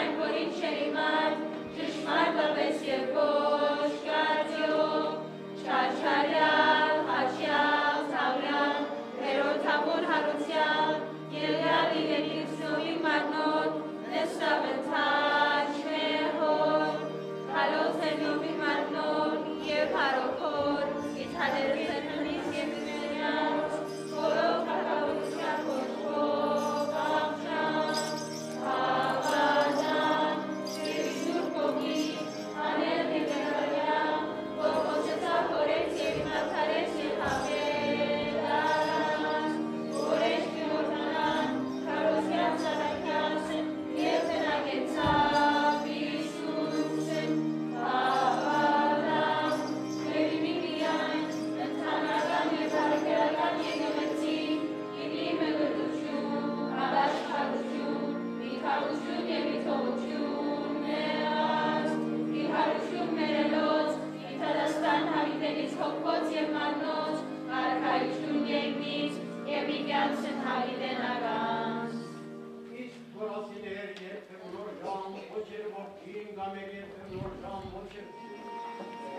Mein Borin Sheimat, Shishmat Babes Yerko.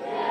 Amen.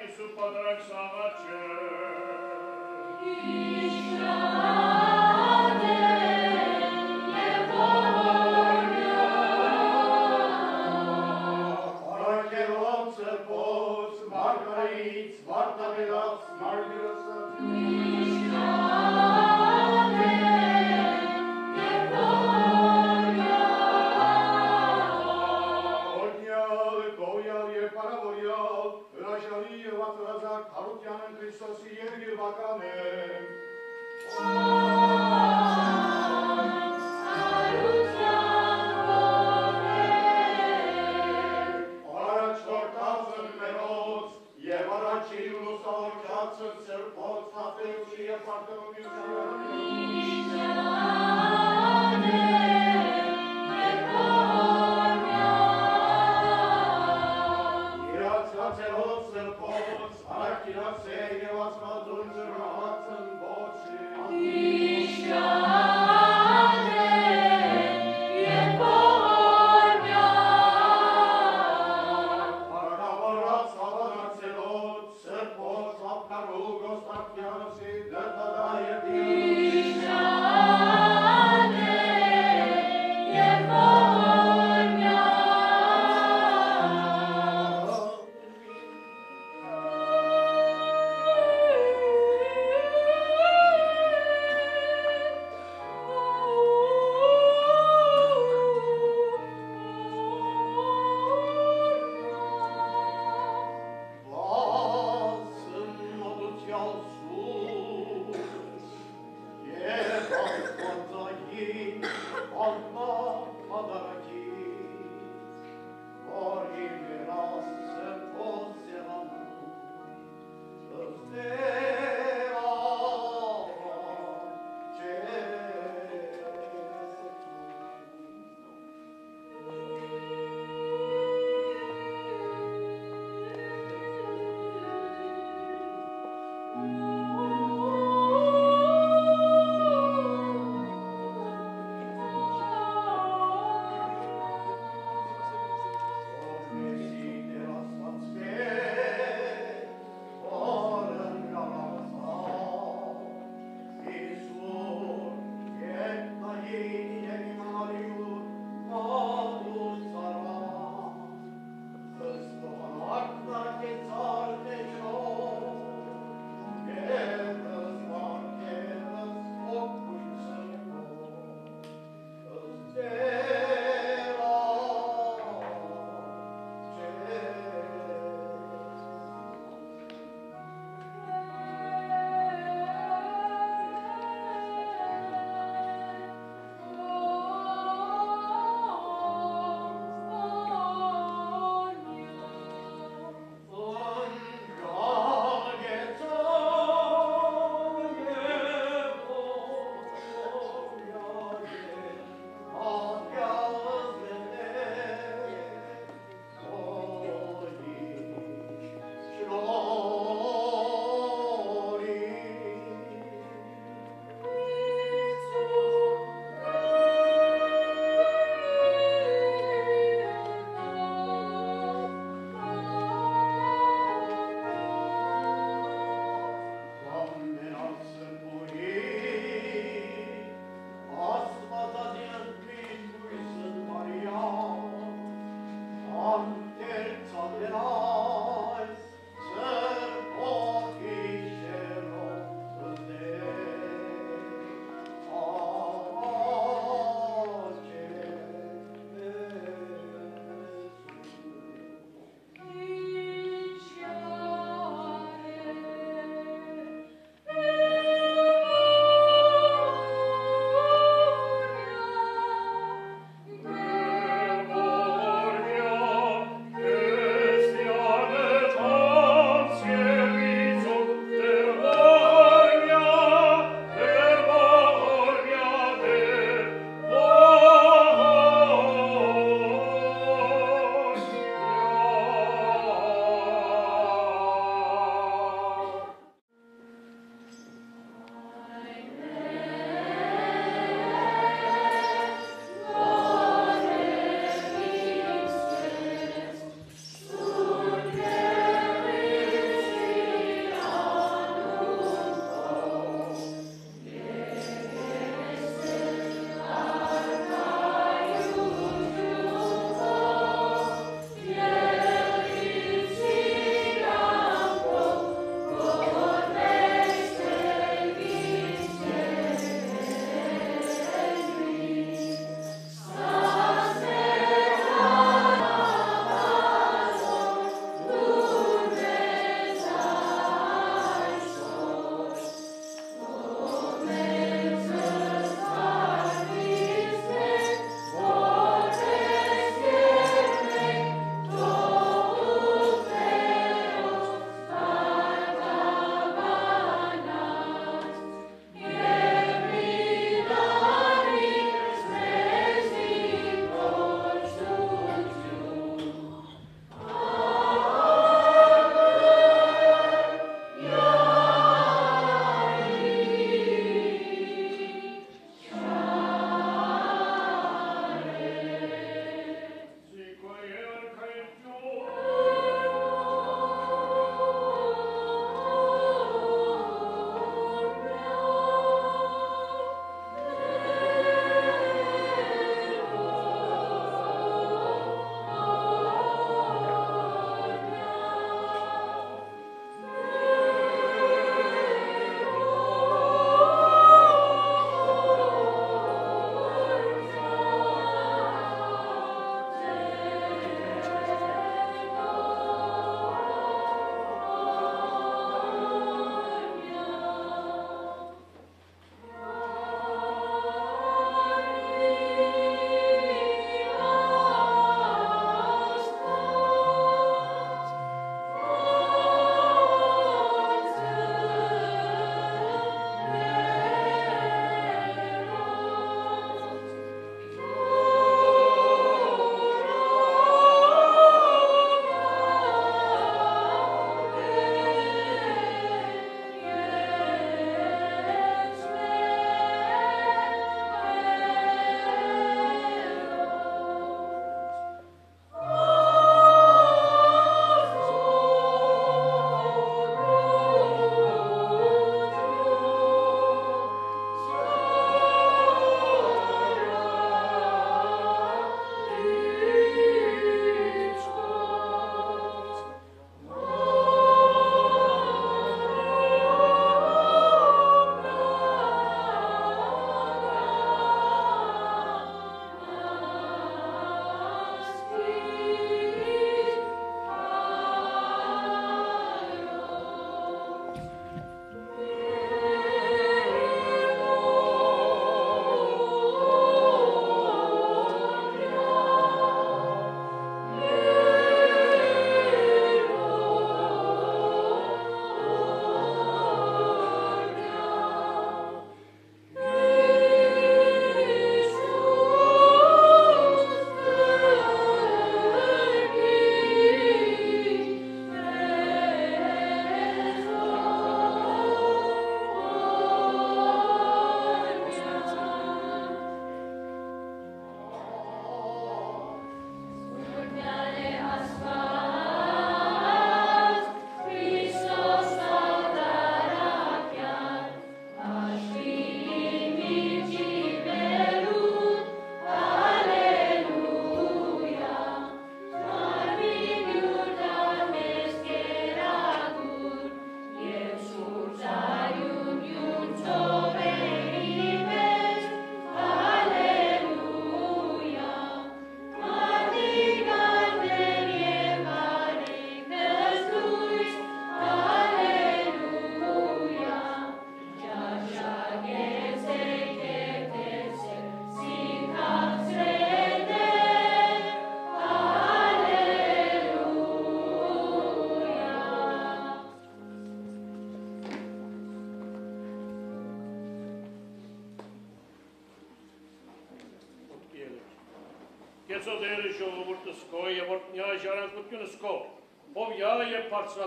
Иисус, подарок саваче. Ишра.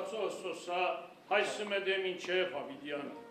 Աստծո Հիսուսա հայ սմեդե մինչև Հավիդյանը։